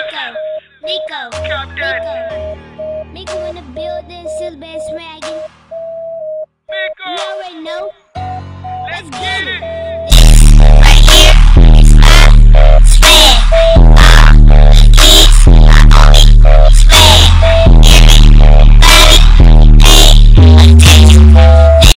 Nico. Nico. Nico. Nico in the building, still best swag.